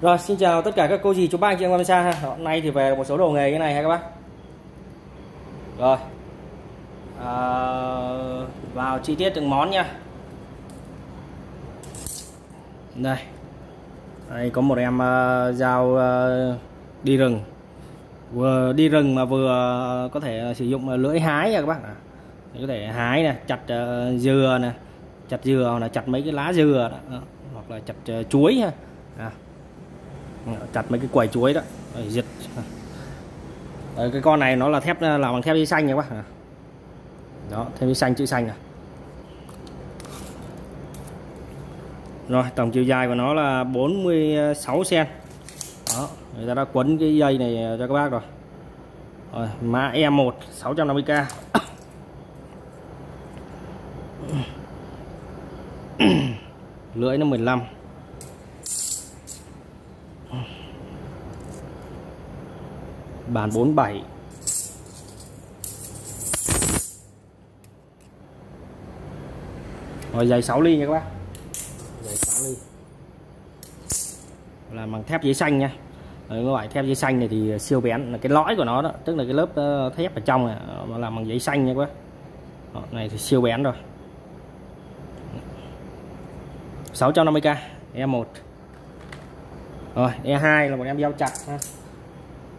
Rồi xin chào tất cả các cô dì chú bác anh chị em xa ha. Hôm nay thì về một số đồ nghề như này ha các bác. Rồi. À, vào chi tiết từng món nha. Đây. Đây có một em uh, dao uh, đi rừng. Vừa đi rừng mà vừa ờ, có thể ờ, sử dụng ờ, lưỡi hái nha các bác. Có thể hái nè, chặt uh, dừa nè, chặt dừa hoặc là chặt mấy cái lá dừa đó. hoặc là chặt uh, chuối ha. Chặt mấy cái quầy chuối đó. Để diệt Đấy, cái con này nó là thép ờ, là bằng thép dây xanh nha các bác đó thép dây xanh chữ xanh này rồi tổng chiều dài của nó là 46 cm đó người ta đã quấn cái dây này ờ, cho các bác rồi. Rồi mã E1 650k lưỡi nó 15 bàn 47 rồi dày 6 ly nha các bác. Dày 6 ly. Làm bằng thép giấy xanh nha. Cái loại thép giấy xanh này thì siêu bén là cái lõi của nó đó tức là cái lớp ờ, thép ở trong này mà làm bằng giấy xanh nha các bác. Đó, này thì siêu bén rồi. 650k E1 rồi E2 là một em đeo chặt ha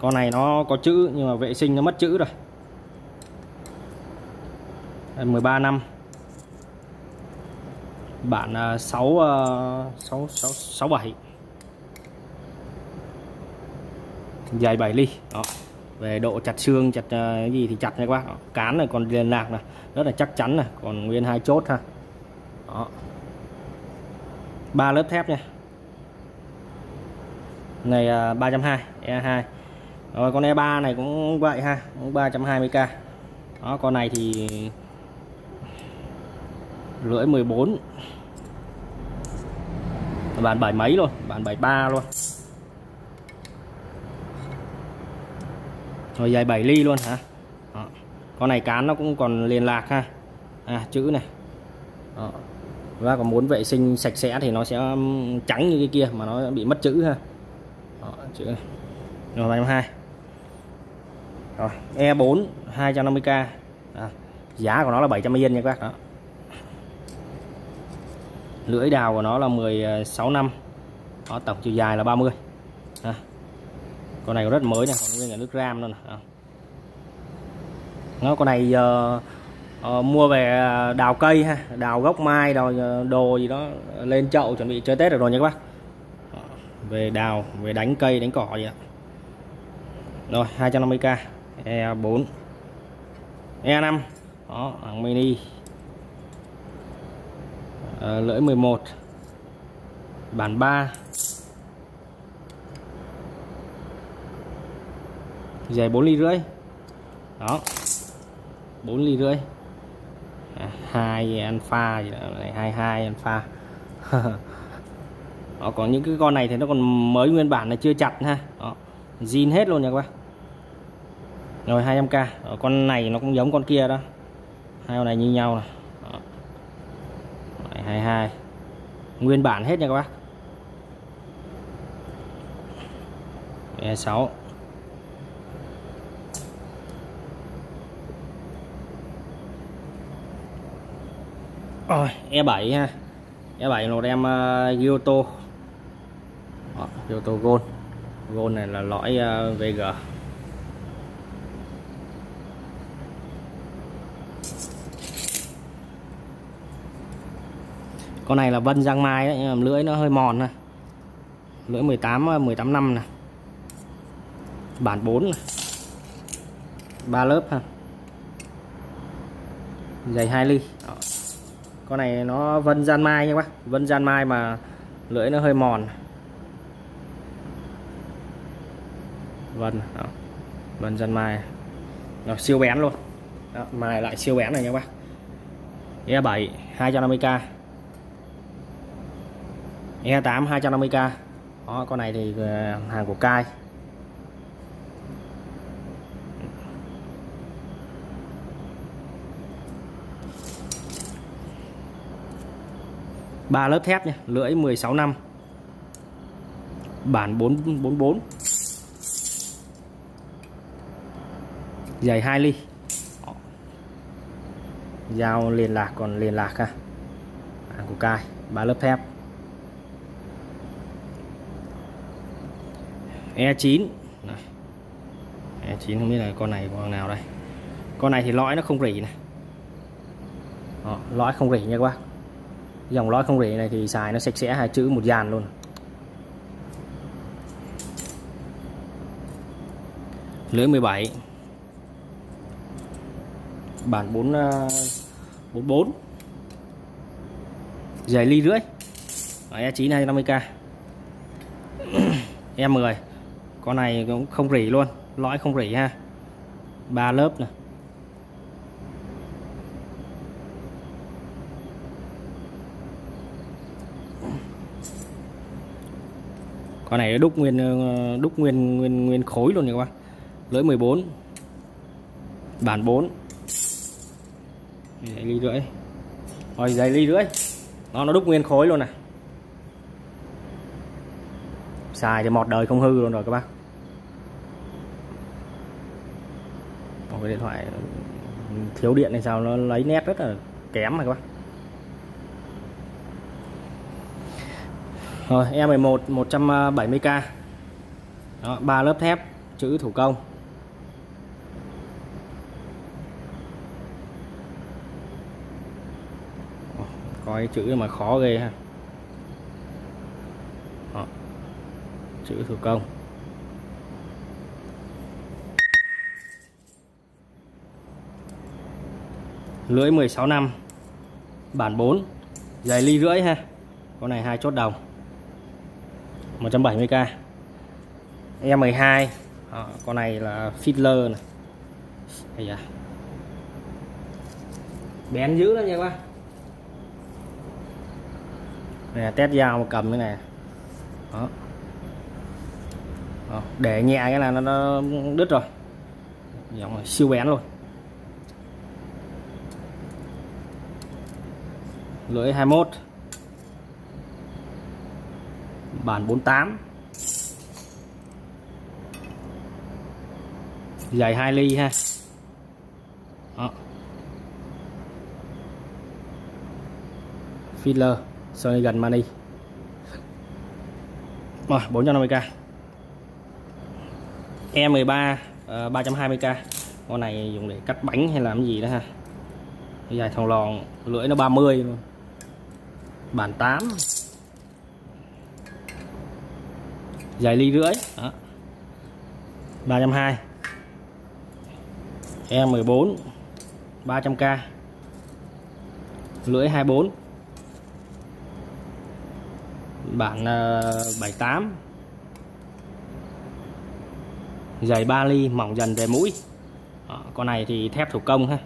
con này nó có chữ nhưng mà vệ sinh nó mất chữ rồi. 13 năm. Bản 6 6 6 6 7 dài 7 ly. Đó. Về độ chặt xương chặt uh, gì thì chặt nha các bác. Cán này còn liên lạc này. Rất là chắc chắn này. Còn nguyên hai chốt ha. Đó. Ba lớp thép nha. Này uh, 320 E2 rồi con E3 này cũng vậy ha cũng 320k đó con này thì lưỡi 14 bản bảy mấy luôn bản 73 luôn. Rồi dài 7 ly luôn hả? Đó. con này cán nó cũng còn liên lạc ha. À chữ này. Đó. và còn muốn vệ sinh sạch sẽ thì nó sẽ trắng như cái kia mà nó bị mất chữ ha. Đó, chữ này. Rồi 32 rồi E4 250k à, giá của nó là 700 yên nha các bác. Đó. Lưỡi đào của nó là 16 năm. Đó, tổng chiều dài là 30 à. con này rất mới còn nguyên là nước ram luôn à. nó con này giờ uh, mua về đào cây ha đào gốc mai đào đồ gì đó lên chậu chuẩn bị chơi tết được rồi nha các bác. Về đào về đánh cây đánh cỏ gì đó rồi 250k E4 E5 đó hàng mini. À, lưỡi 11 bản 3 dày 4 ly rưỡi. Đó 4 ly rưỡi. À, 2 alpha gì đó này 22 alpha. Đó, còn những cái con này thì nó còn mới nguyên bản là chưa chặt ha. Đó zin hết luôn nha các bạn rồi 200k ở ờ, con này nó cũng giống con kia đó. Hai con này như nhau này. Đó. 22 nguyên bản hết nha các bác. E6 rồi E7 ha. E7 một em uh, Kyoto. Kyoto Gold. Gold này là lõi ờ, uh, VG con này là vân giang mai đấy, nhưng mà lưỡi nó hơi mòn này. Lưỡi 18 18 à, năm này. Bản 4 này. 3 lớp ha. Dày 2 ly. Đó. con này nó vân gian mai nha bác. Vân gian mai mà lưỡi nó hơi mòn. Vân Đó. vân gian mai. Đó, siêu bén luôn. Đó. mai lại siêu bén này nha bác. E7 250k E8 250k đó, con này thì ờ, hàng của Kai. Ba lớp thép nha, lưỡi 16 năm. Bản 444 dày 2 ly. Dao liên lạc, còn liên lạc ha. Hàng của cai ba lớp thép. E9 này. E9 không biết là con này con nào đây. Con này thì lõi nó không rỉ này. Đó, lõi không rỉ nha các bác. Dòng lõi không rỉ này thì xài nó sạch sẽ hai chữ một dàn luôn. Lưới 17 bản 4 44 ờ, giày ly rưỡi. E9 250k E10 con này cũng không rỉ luôn lõi không rỉ ha. Ba lớp này con này đúc nguyên ờ, đúc nguyên nguyên nguyên khối luôn nha các bạn, lưỡi 14 bản 4 ly rưỡi. Rồi dày ly rưỡi. Nó nó đúc nguyên khối luôn này xài thì một đời không hư luôn rồi các bác. Một cái điện thoại thiếu điện hay sao nó lấy nét rất là kém này các bác. Rồi E11 170k đó, 3 lớp thép chữ thủ công. Coi chữ mà khó ghê ha. Chữ thủ công. Lưỡi 16 năm bản 4 dày ly rưỡi ha. Con này hai chốt đồng. 170k E12 à, con này là Fiddler này. Đây à. bén dữ lắm nha các bác. Này test dao mà cầm cái này. Đó. Ờ, để nhẹ cái là nó, nó đứt rồi. Dòng siêu bén luôn. Lưỡi 21 bản 48 dài 2 ly ha. Ờ. Đó. filler Sony gần mani rồi 450k E13 uh, 320k con này dùng để cắt bánh hay làm gì đó ha. Dài thòng lòn lưỡi nó 30 luôn. Bản 8 dài ly rưỡi. Đó. 320 E14 300k lưỡi 24 bản uh, 78 dày 3 ly mỏng dần về mũi. Đó, con này thì thép thủ công ha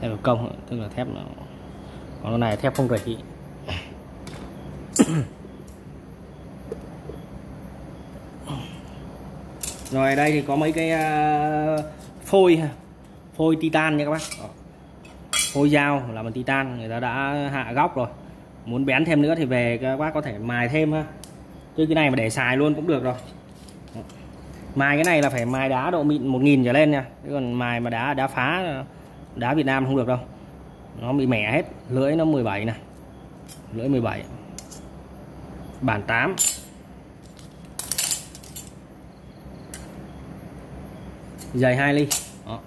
thép thủ công tức là thép nó còn con này thép không rỉ. Rồi đây thì có mấy cái ờ, phôi ha. Phôi titan nha các bác. Ờ, phôi dao là bằng titan người ta đã hạ góc rồi. Muốn bén thêm nữa thì về các bác có thể mài thêm ha. Chứ cái này mà để xài luôn cũng được rồi mài cái này là phải mài đá độ mịn 1000 trở lên nha. Chứ còn mài mà đá đá phá đá Việt Nam không được đâu. Nó bị mẻ hết lưỡi nó 17 này. Lưỡi 17 bản 8 dày 2 ly. Đó.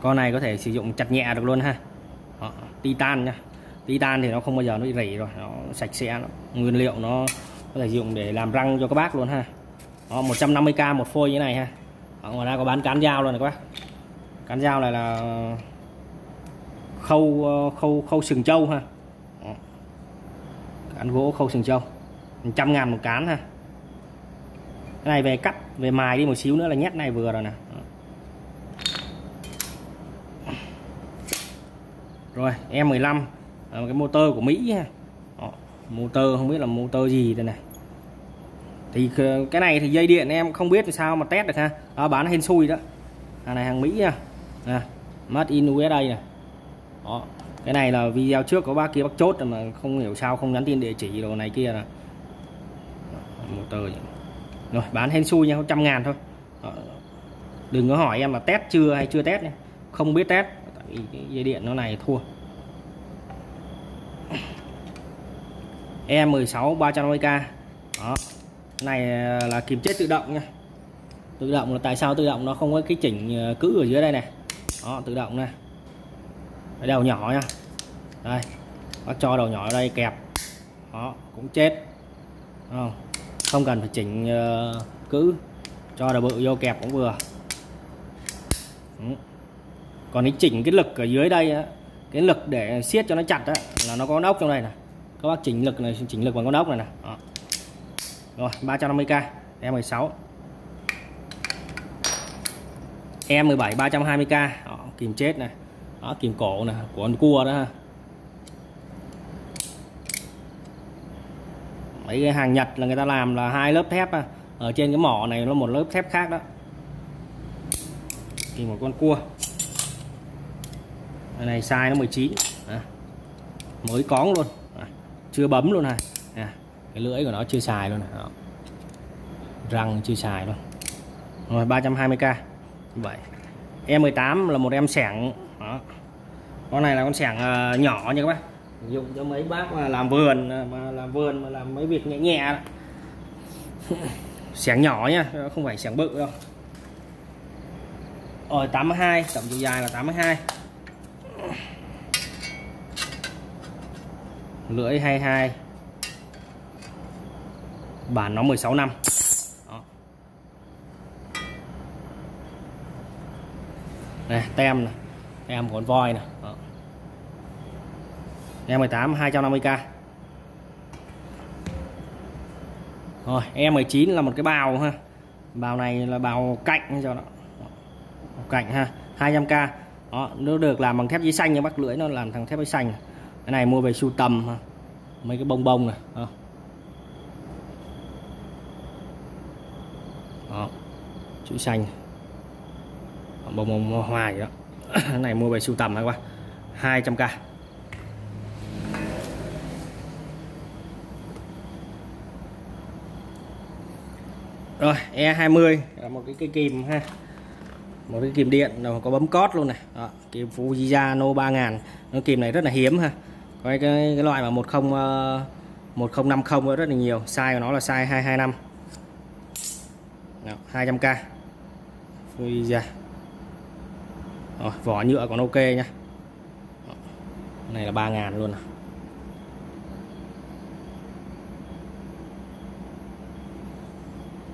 con này có thể sử dụng chặt nhẹ được luôn ha. Đó. titan nha. Titan thì nó không bao giờ nó bị rỉ rồi nó sạch sẽ nó, nguyên liệu nó có thể dùng để làm răng cho các bác luôn ha. Đó, 150k một phôi như này ha. Ở ngoài ra có bán cán dao luôn này các bác. Cán dao này là khâu ờ, khâu khâu sừng trâu ha. Đó. cán gỗ khâu sừng trâu. Trăm ngàn một cán ha. Cái này về cắt về mài đi một xíu nữa là nhét này vừa rồi nè. Rồi em 15 là cái motor của Mỹ ha. Đó, motor không biết là motor gì đây này thì cái này thì dây điện em không biết sao mà test được ha. Đó, bán hên xui đó. Hàng này hàng Mỹ nha. À, made in USA này đó cái này là video trước có bác kia bác chốt mà không hiểu sao không nhắn tin địa chỉ đồ này kia là một tờ rồi bán hên xui nha trăm ngàn thôi. Đừng có hỏi em là test chưa hay chưa test nha. Không biết test tại vì cái dây điện nó này thua. E16 350k đó này à, là kìm chết tự động nha. Tự động là tại sao tự động? Nó không có cái chỉnh à, cữ ở dưới đây này. Đó tự động này cái đầu nhỏ nha. Đây bác cho đầu nhỏ ở đây kẹp. Đó cũng chết. Không? Không cần phải chỉnh à, cữ. Cho đầu bự vô kẹp cũng vừa. Còn cái chỉnh cái lực ở dưới đây á, cái lực để siết cho nó chặt á, là nó có con ốc trong đây này các bác chỉnh lực này chỉnh lực bằng con ốc này nè rồi 350k E16 E17 320k đó, kìm chết này đó, kìm cổ này của con cua đó ha mấy cái hàng Nhật là người ta làm là hai lớp thép à. ở trên cái mỏ này nó một lớp thép khác đó kìm một con cua cái này size nó 19 à. mới cóng luôn à. chưa bấm luôn này cái lưỡi của nó chưa xài luôn này. Đó. răng chưa xài luôn. Rồi 320k vậy. Em 18 là một em sẻng. Đó. con này là con sẻng uh, nhỏ nha các bác. Dùng cho mấy bác mà làm vườn mà làm vườn mà làm mấy việc nhẹ nhẹ sẻng nhỏ nha không phải sẻng bự đâu. Rồi 82 tổng chiều dài là 82 lưỡi 22 bản nó 16 năm. Đó. này tem này. Tem còn voi này. Đó. E18 250k rồi E19 là một cái bào ha. Bào này là bào cạnh cho nó cạnh ha 200k đó, nó được làm bằng thép giấy xanh nha bác. Lưỡi nó làm thằng thép giấy xanh. Cái này mua về sưu tầm ha. mấy cái bông bông này. Đó. Chữ xanh. Bông bông hoa gì đó. Cái này mua về sưu tầm hay bác 200k rồi E20 là một cái cây kìm ha. Một cái kìm điện nó có bấm cót luôn này. Đó, kìm Fujiya No 3000 nó kìm này rất là hiếm ha. Có cái, cái, cái loại mà 10 1050 ờ, rất là nhiều. Size của nó là size 225 đó, 200k Fujiya rồi, vỏ nhựa còn ok nhá. Này là 3.000 luôn à.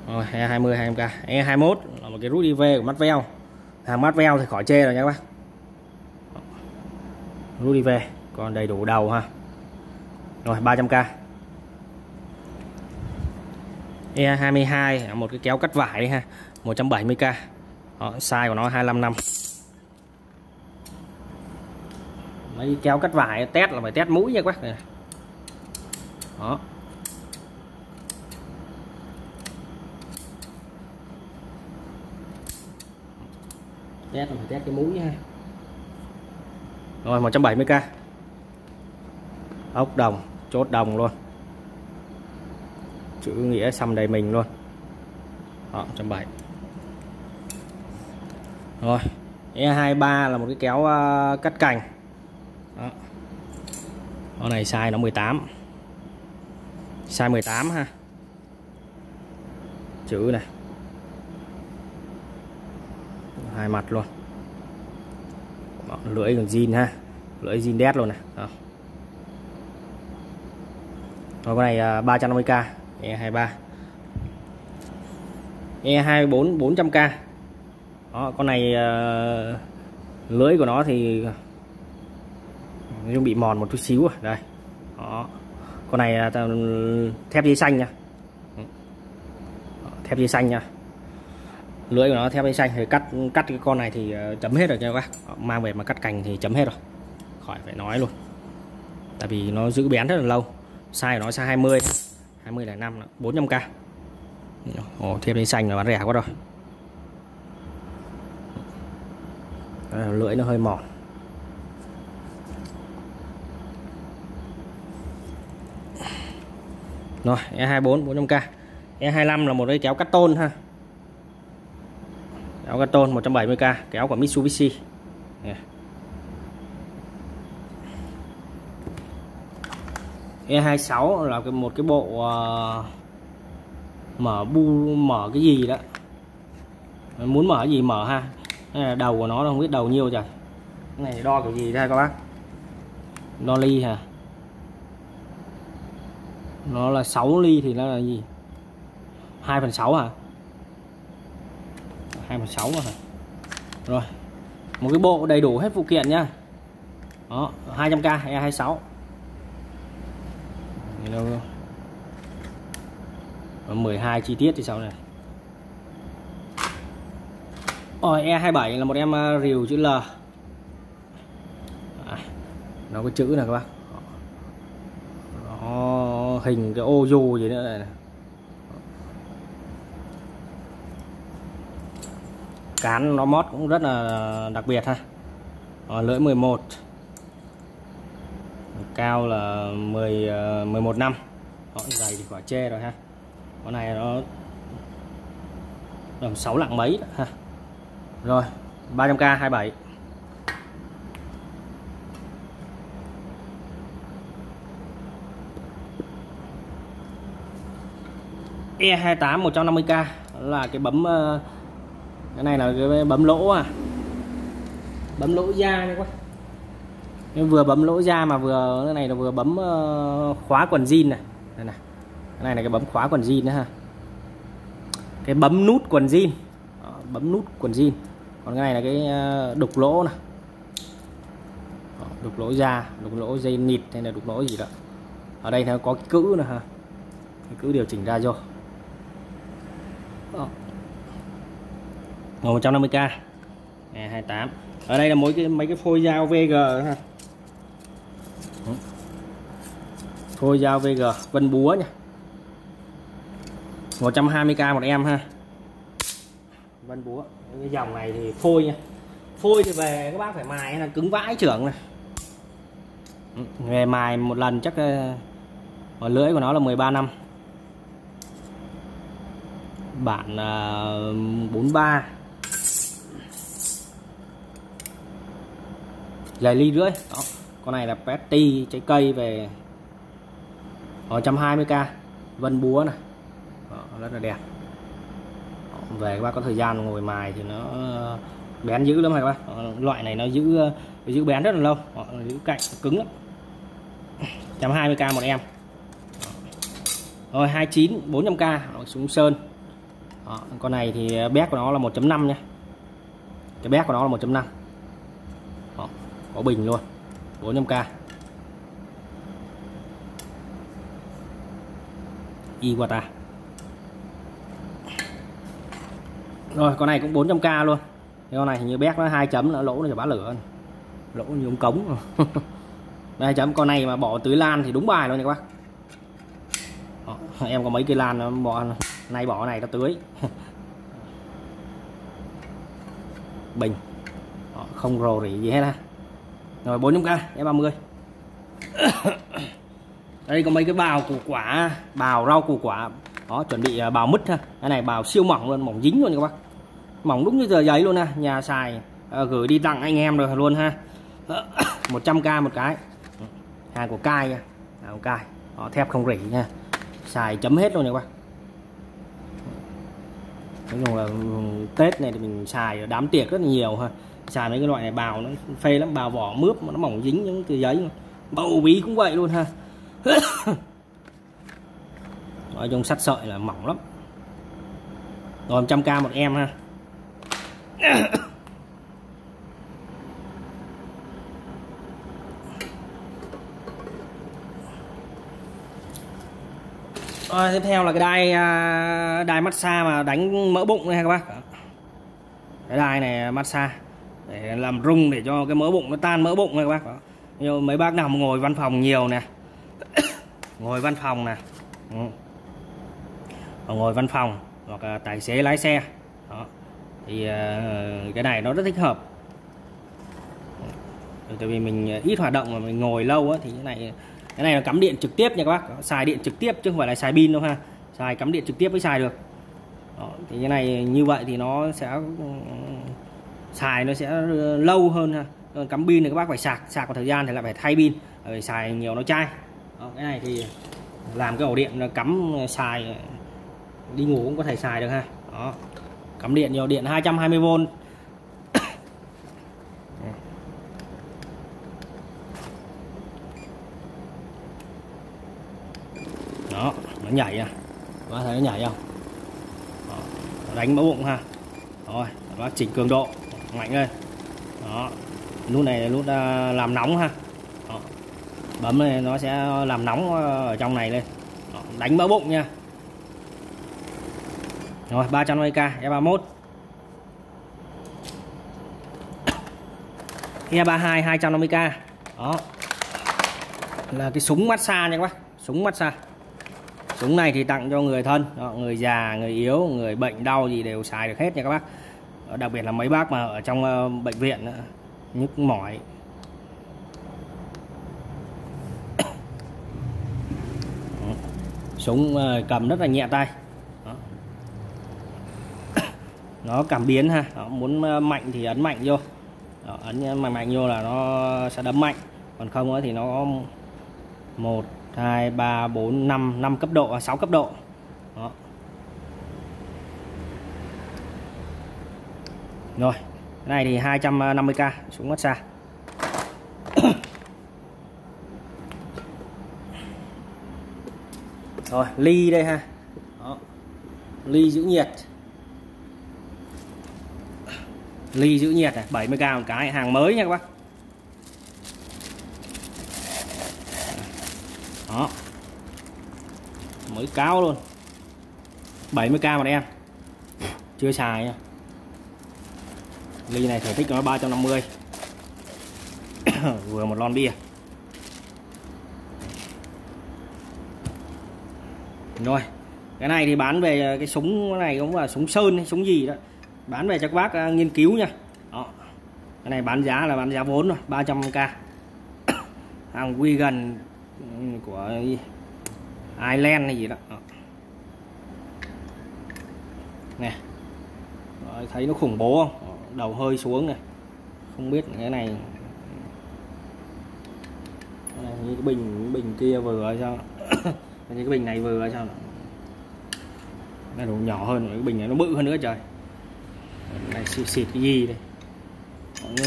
Rồi E20 200k E21 là một cái rút IV của mắt veo hàng mắt veo thì khỏi chê rồi nha các bác. Rút IV còn đầy đủ đầu ha. Rồi 300k E22 một cái kéo cắt vải đi ha. 170k đó, size của nó 25 năm. Mấy kéo cắt vải test là phải test mũi nha các bác này. Đó. Test là phải test cái mũi nha rồi 170k ốc đồng chốt đồng luôn. Chữ nghĩa xăm đầy mình luôn. Đó 170 rồi E23 là một cái kéo uh, cắt cành. Đó. con này size nó 18 size 18 ha. Chữ này. Hai mặt luôn. Đó, lưỡi còn zin ha. Lưỡi zin đét luôn này. Đó. Rồi con này uh, 350k E23 E24 400k đó, con này uh, lưới của nó thì nhưng bị mòn một chút xíu rồi đây. Đó. con này uh, thép dây xanh nha. Thép dây xanh nha. Lưỡi của nó thép dây xanh thì cắt cắt cái con này thì ờ, chấm hết rồi nha các bác. Mang về mà cắt cành thì chấm hết rồi. Khỏi phải nói luôn. Tại vì nó giữ bén rất là lâu. Size của nó size 20 20 là 5 400k Ồ, thêm dây xanh là bán rẻ quá rồi. lưỡi nó hơi mỏng. Rồi E24 400k E25 là một cái kéo cắt tôn ha. Kéo cắt tôn 170k kéo của Mitsubishi. Yeah. E26 là cái một cái bộ uh, mở bu mở cái gì đó. Muốn mở gì mở ha? Là đầu của nó không biết đầu nhiêu trời. Cái này đo kiểu gì đây các bác? Đo ly hả? Nó là 6 ly thì nó là gì? 2 phần 6 hả? 2 phần 6 hả? Rồi một cái bộ đầy đủ hết phụ kiện nhá đó 200k E26 đâu 12 chi tiết thì sao này rồi E27 là một em à, rìu chữ L. À, nó có chữ này các bác? Nó hình cái ô dù gì nữa này cán nó mót cũng rất là đặc biệt ha. À, lưỡi 11 cao là 10 11 à, năm. Họ dày thì quả chê rồi ha. Con này nó tầm 6 lạng mấy đó, ha rồi 300k 27 E28 150k là cái bấm ờ, cái này là cái bấm lỗ à? Bấm lỗ da nha quá. Nhưng vừa bấm lỗ da mà vừa, cái này là vừa bấm ờ, khóa quần jean này. Đây này, cái này là cái bấm khóa quần jean nữa ha. Cái bấm nút quần jean. Ờ, bấm nút quần jean còn cái này là cái ờ, đục lỗ này ờ, đục lỗ da đục lỗ dây nịt hay là đục lỗ gì đó. Ở đây nó có cái cữ nữa ha. Cái cữ điều chỉnh ra vô đó. 150k à, 28 ở đây là mỗi cái mấy cái phôi dao VG ha. Phôi dao VG vân búa nha. 120k một em ha. Vân búa cái dòng này thì phôi nha. Phôi thì về các bác phải mài là cứng vãi trưởng này. Nghề mài một lần chắc ờ, ở lưỡi của nó là 13 năm. Bản uh, 43 dài ly rưỡi. Đó con này là petty trái cây về. Ờ, 120k vân búa này. Đó, rất là đẹp về các bác có thời gian ngồi mài thì nó ờ, bén dữ lắm các bác. Ờ, loại này nó giữ ờ, giữ bén rất là lâu. Giữ cạnh cứng lắm. 120k một em. Rồi 29 400k súng sơn. Đó, con này thì bét của nó là 1.5 nha. Cái bét của nó là 1.5 có bình luôn. 400k Iwata. Rồi con này cũng 400k luôn. Cái con này hình như béc nó hai chấm nó lỗ nó cho bá lửa. Lỗ như ống cống. Đây chấm con này mà bỏ tưới lan thì đúng bài luôn nha các bác. Đó, em có mấy cây lan nó bỏ nay bỏ này nó tưới. Bình. Đó, không rồ rỉ gì hết ha. Rồi 400k em 30 đây có mấy cái bào củ quả bào rau củ quả. Đó chuẩn bị à, bào mứt ha. Cái này bào siêu mỏng luôn mỏng dính luôn các bác mỏng đúng như giờ giấy luôn nè, nhà xài à, gửi đi tặng anh em rồi luôn ha. 100k một cái. Hàng của cai nha. Hàng của cai đó, thép không rỉ nha. Xài chấm hết luôn này các nói chung là ừ, tết này thì mình xài đám tiệc rất là nhiều ha. Xài mấy cái loại này bào nó phê lắm bào vỏ mướp mà nó mỏng dính những từ giấy bầu bí cũng vậy luôn ha. Nói chung sắt sợi là mỏng lắm. Rồi 100k một em ha. Rồi, tiếp theo là cái đai à, đai massage mà đánh mỡ bụng này các bác. Cái đai này massage để làm rung để cho cái mỡ bụng nó tan mỡ bụng này các bác. Như mấy bác nào mà ngồi văn phòng nhiều nè. Ngồi văn phòng nè. Ừ. ngồi văn phòng hoặc là tài xế lái xe. Đó thì ờ, cái này nó rất thích hợp. Tại vì mình ờ, ít hoạt động mà mình ngồi lâu á, thì cái này cái này là cắm điện trực tiếp nha các bác. Xài điện trực tiếp chứ không phải là xài pin đâu ha. Xài cắm điện trực tiếp mới xài được. Đó, thì cái này như vậy thì nó sẽ ừ, xài nó sẽ ờ, lâu hơn ha. Cắm pin thì các bác phải sạc sạc một thời gian thì lại phải thay pin phải xài nhiều nó chai. Đó, cái này thì làm cái ổ điện cắm xài đi ngủ cũng có thể xài được ha. Đó cắm điện nhiều điện 220V đó nó nhảy à. Bác thấy nó nhảy không? Đó, đánh mẫu bụng ha. Rồi bác chỉnh cường độ mạnh lên. Đó nút này là nút à, làm nóng ha. Đó. bấm này nó sẽ làm nóng ờ, ở trong này lên. Đó. đánh mỡ bụng nha rồi 350k E31 E32 250k đó. Là cái súng massage nha các bác. Súng massage. Súng này thì tặng cho người thân đó, người già người yếu người bệnh đau gì đều xài được hết nha các bác. Đặc biệt là mấy bác mà ở trong ờ, bệnh viện ờ, nhức mỏi. Súng ờ, cầm rất là nhẹ tay đó nó cảm biến ha. Đó, muốn ờ, mạnh thì ấn mạnh vô. Đó, ấn mạnh mạnh vô là nó sẽ đấm mạnh. Còn không thì nó có 1 2 3 4 5 5 cấp độ à, 6 cấp độ. Đó. Rồi cái này thì 250k súng mất xa. Rồi ly đây ha. Đó. ly giữ nhiệt ly giữ nhiệt này 70k một cái, hàng mới nha các bác. Đó. Mới cáo luôn. 70k một em. Chưa xài nha. Ly này thể tích nó 350 vừa một lon bia. Rồi, cái này thì bán về cái súng này cũng là súng sơn hay súng gì đó bán về cho các bác à, nghiên cứu nha. Đó. cái này bán giá là bán giá vốn rồi 300k hàng Wigan ừ, của Ireland hay gì đó, đó. nè. Rồi, thấy nó khủng bố không? Đầu hơi xuống này. Không biết cái này cái này như cái bình cái bình kia vừa sao? Như cái bình này vừa sao? Nó đủ nhỏ hơn cái bình này nó bự hơn nữa trời này xịt, xịt cái gì đây?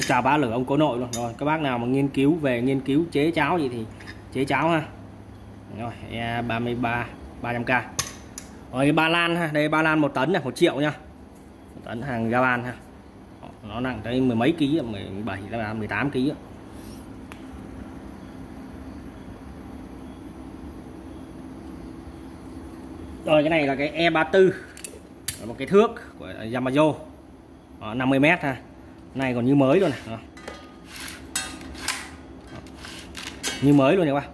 Chào bá lửa ông cố nội luôn. Rồi các bác nào mà nghiên cứu về nghiên cứu chế cháo gì thì chế cháo ha. Rồi e 33 300k rồi cái ba lan ha. Đây ba lan một tấn này một triệu nha. Một tấn hàng Japan ha. Nó nặng tới mười mấy ký 17 là 18 ký rồi cái này là cái E34 một cái thước của Ờ, Yamaha 50m ha. Này còn như mới luôn này đó. như mới luôn nha các bạn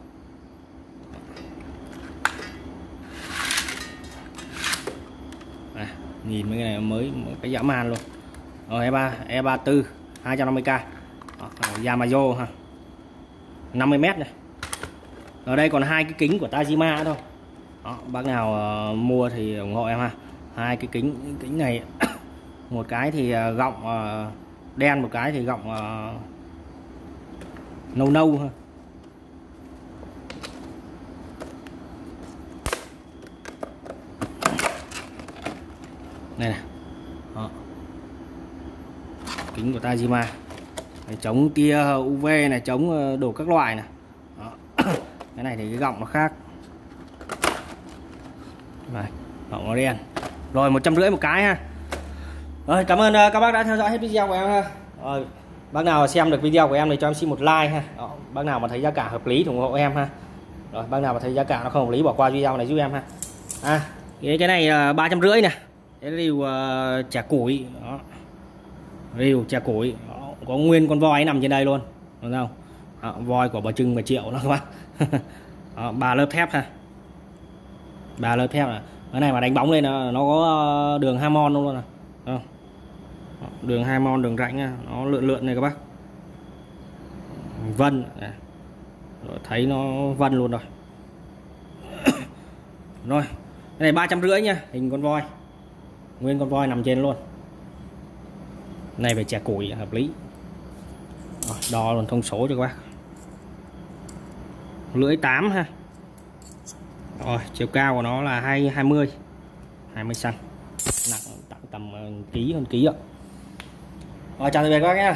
à, nhìn mấy cái này mới cái dã man luôn. Rồi E3 E34 250k Yamazo ha. 50 mét này. Ở đây còn hai cái kính của Tajima thôi. Đó, bác nào uh, mua thì ủng hộ em ha. Hai cái kính kính này một cái thì ờ, gọng ờ, đen một cái thì gọng ờ, nâu nâu này này. Đó. kính của Tajima. Này, chống tia UV này chống đổ các loại này. Đó. cái này thì cái gọng nó khác. Này gọng nó đen. Rồi một trăm rưỡi một cái ha rồi cảm ơn ờ, các bác đã theo dõi hết video của em ha. Rồi bác nào xem được video của em thì cho em xin một like ha. Đó. bác nào mà thấy giá cả hợp lý thì ủng hộ em ha. Rồi bác nào mà thấy giá cả nó không hợp lý bỏ qua video này giúp em ha. À cái cái này ba trăm rưỡi nè. Cái rìu uh, chả củi. Đó. Rìu chả củi. Đó. có nguyên con voi nằm trên đây luôn. Đúng không? Đó, voi của bà trưng 10 triệu đó các bác. Ba lớp thép ha. Ba lớp thép à. cái này mà đánh bóng lên nó, nó có đường hamon luôn rồi không? Đường hai mon đường rãnh nó lượn lượn này các bác. Vân à, rồi, thấy nó vân luôn rồi. Rồi cái này ba trăm rưỡi nha hình con voi. Nguyên con voi nằm trên luôn. Này phải chè củi hợp lý. Rồi, đo luôn thông số cho các bác. Lưỡi 8 ha. Rồi chiều cao của nó là 2 20 20 cm nặng tầm, tầm ờ, ký hơn ký ạ rồi chào tạm biệt các bác nhé